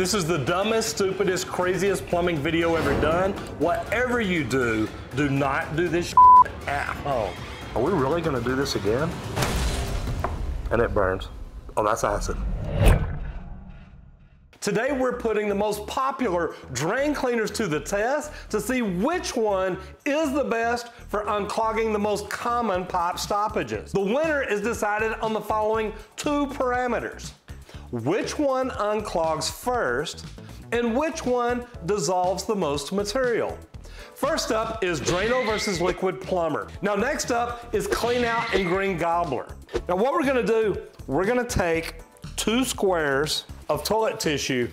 This is the dumbest, stupidest, craziest plumbing video ever done. Whatever you do, do not do this at home. Are we really gonna do this again? And it burns. Oh, that's acid. Today we're putting the most popular drain cleaners to the test to see which one is the best for unclogging the most common pipe stoppages. The winner is decided on the following two parameters. Which one unclogs first and which one dissolves the most material. First up is Drano versus Liquid Plumr. Now next up is Kleen Out and Green Gobbler. Now what we're gonna do, we're gonna take two squares of toilet tissue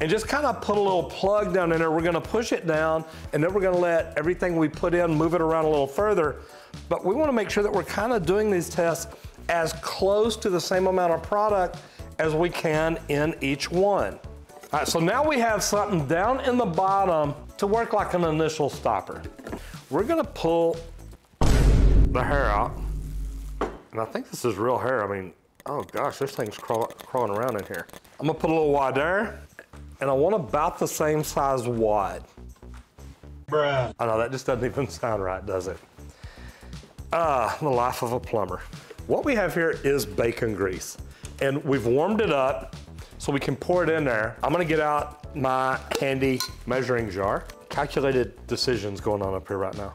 and just kind of put a little plug down in there. We're gonna push it down and then we're gonna let everything we put in move it around a little further. But we wanna make sure that we're kind of doing these tests as close to the same amount of product as we can in each one. All right, so now we have something down in the bottom to work like an initial stopper. We're gonna pull the hair out. And I think this is real hair. I mean, Oh gosh, this thing's crawl, crawling around in here. I'm gonna put a little wad there, and I want about the same size wad. Bruh. I know, that just doesn't even sound right, does it? Ah, the life of a plumber. What we have here is bacon grease, and we've warmed it up so we can pour it in there. I'm gonna get out my handy measuring jar. Calculated decisions going on up here right now.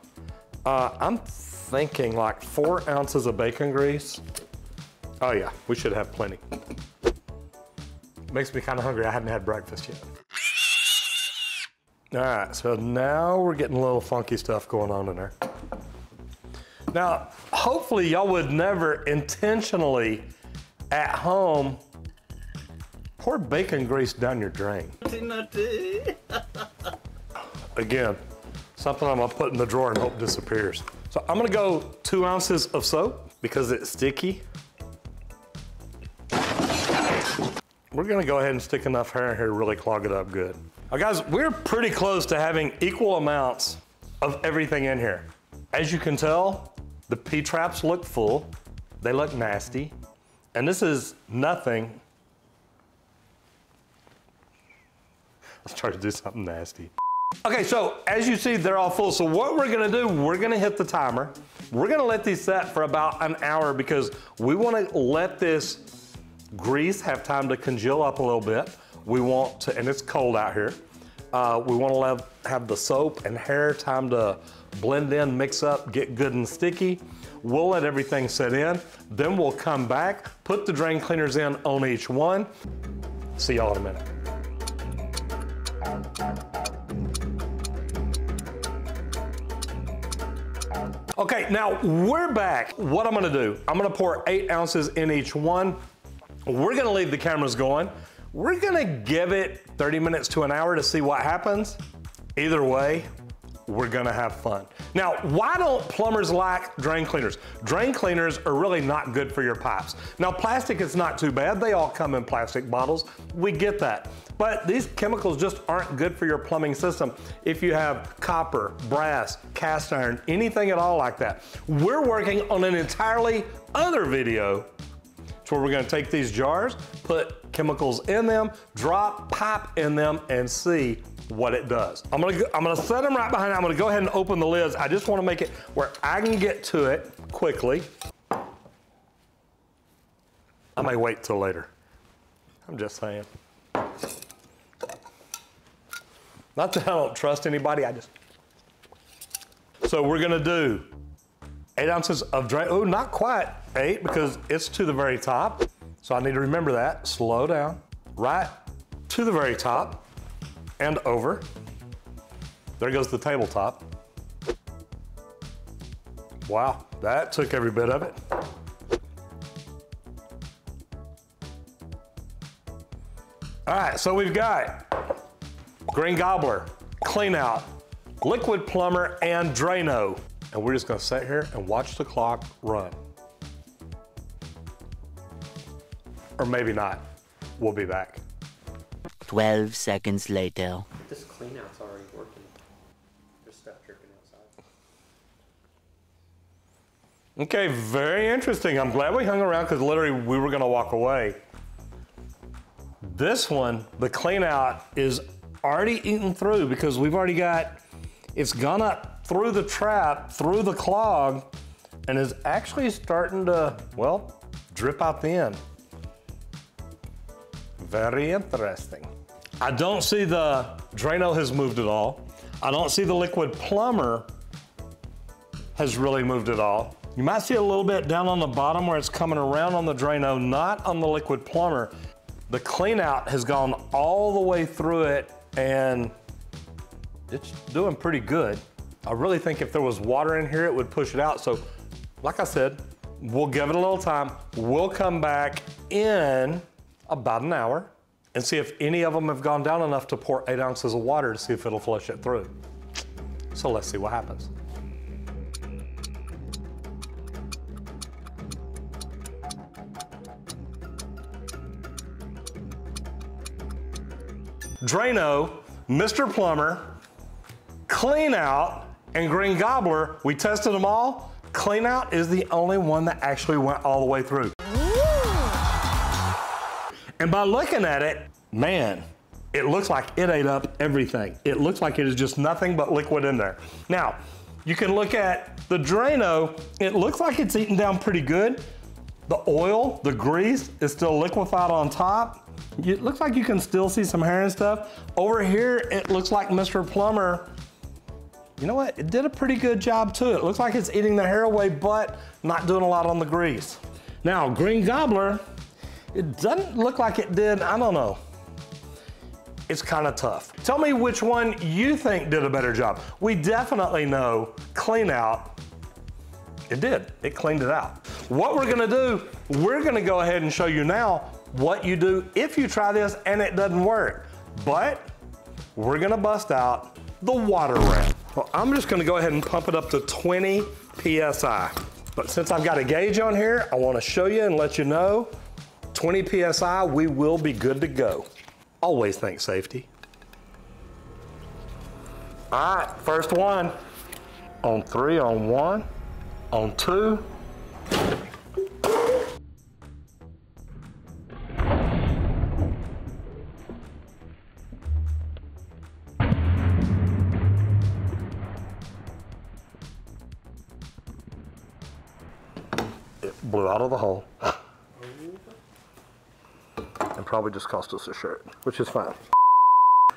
Uh, I'm thinking like four ounces of bacon grease Oh yeah, we should have plenty. Makes me kind of hungry. I hadn't had breakfast yet. All right, so now we're getting a little funky stuff going on in there. Now, hopefully y'all would never intentionally at home pour bacon grease down your drain. Again, something I'm gonna put in the drawer and hope disappears. So I'm gonna go two ounces of soap because it's sticky. We're gonna go ahead and stick enough hair in here to really clog it up good. Now guys, we're pretty close to having equal amounts of everything in here. As you can tell, the P-traps look full, they look nasty, and this is nothing. Let's try to do something nasty. Okay, so as you see, they're all full. So what we're gonna do, we're gonna hit the timer. We're gonna let these set for about an hour because we wanna let this grease have time to congeal up a little bit. We want to, and it's cold out here. Uh, we want to have, have the soap and hair time to blend in, mix up, get good and sticky. We'll let everything set in. Then we'll come back, put the drain cleaners in on each one. See y'all in a minute. Okay, now we're back. What I'm gonna do, I'm gonna pour eight ounces in each one. We're gonna leave the cameras going. We're gonna give it 30 minutes to an hour to see what happens. Either way, we're gonna have fun. Now, why don't plumbers like drain cleaners? Drain cleaners are really not good for your pipes. Now, plastic is not too bad. They all come in plastic bottles. We get that. But these chemicals just aren't good for your plumbing system if you have copper, brass, cast iron, anything at all like that. We're working on an entirely other video where we're gonna take these jars, put chemicals in them, drop pipe in them, and see what it does. I'm gonna, I'm gonna set them right behind. I'm gonna go ahead and open the lids. I just wanna make it where I can get to it quickly. I may wait till later. I'm just saying. Not that I don't trust anybody, I just. So we're gonna do eight ounces of drain, oh, not quite eight because it's to the very top. So I need to remember that. Slow down, right to the very top and over. There goes the tabletop. Wow, that took every bit of it. All right, so we've got Green Gobbler, Kleen Out, Liquid Plumr, and Drano. And we're just gonna sit here and watch the clock run. Or maybe not. We'll be back. 12 seconds later. This Kleen Out's already working. There's stuff dripping outside. Okay, very interesting. I'm glad we hung around because literally we were gonna walk away. This one, the Kleen Out is already eaten through because we've already got, it's gone up through the trap, through the clog, and is actually starting to, well, drip out the end. Very interesting. I don't see the Drano has moved at all. I don't see the Liquid Plumr has really moved at all. You might see a little bit down on the bottom where it's coming around on the Drano, not on the Liquid Plumr. The Kleen Out has gone all the way through it and it's doing pretty good. I really think if there was water in here, it would push it out. So like I said, we'll give it a little time. We'll come back in about an hour and see if any of them have gone down enough to pour eight ounces of water to see if it'll flush it through. So let's see what happens. Drano, Mr. Plumber, Kleen Out, and Green Gobbler, we tested them all. Kleen Out is the only one that actually went all the way through. And by looking at it, man, it looks like it ate up everything. It looks like it is just nothing but liquid in there. Now, you can look at the Drano, it looks like it's eaten down pretty good. The oil, the grease is still liquefied on top. It looks like you can still see some hair and stuff. Over here, it looks like Mr. Plumber, you know what? It did a pretty good job too. It looks like it's eating the hair away, but not doing a lot on the grease. Now, Green Gobbler, it doesn't look like it did, I don't know. It's kind of tough. Tell me which one you think did a better job. We definitely know Kleen Out, it did, it cleaned it out. What we're gonna do, we're gonna go ahead and show you now what you do if you try this and it doesn't work. But we're gonna bust out the water ram. Well, I'm just gonna go ahead and pump it up to 20 PSI. But since I've got a gauge on here, I wanna show you and let you know 20 PSI, we will be good to go. Always think safety. All right, first one. On three, on one, on two. It blew out of the hole and probably just cost us a shirt, which is fine.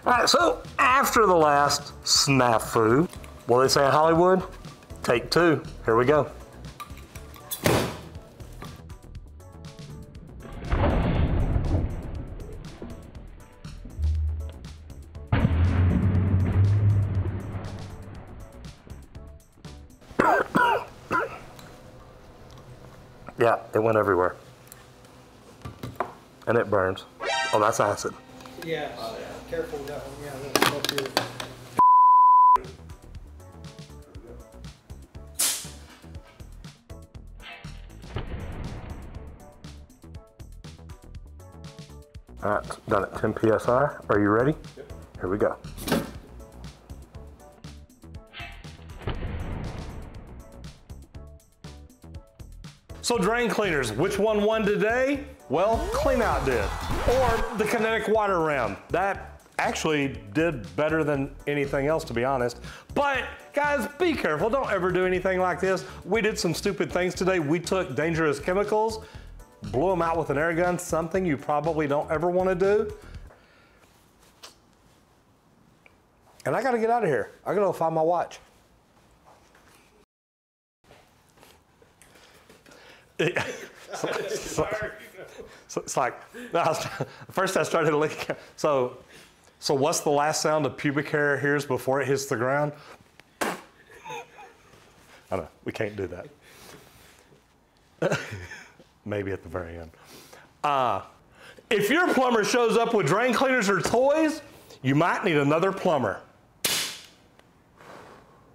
All right, so after the last snafu, what they say in Hollywood? Take two. Here we go. Yeah, it went everywhere. And it burns. Oh, that's acid. Yeah, careful with that one, yeah, that'll help your. All right, done at 10 PSI. Are you ready? Yep. Here we go. So drain cleaners, which one won today? Well, Kleen Out did. Or the Kinetic Water Ram. That actually did better than anything else, to be honest. But guys, be careful. Don't ever do anything like this. We did some stupid things today. We took dangerous chemicals, blew them out with an air gun, something you probably don't ever want to do. And I got to get out of here. I got to find my watch. so, so- it's like, first I started leaking. So, so what's the last sound a pubic hair hears before it hits the ground? I don't know, we can't do that. Maybe at the very end. Uh, if your plumber shows up with drain cleaners or toys, you might need another plumber.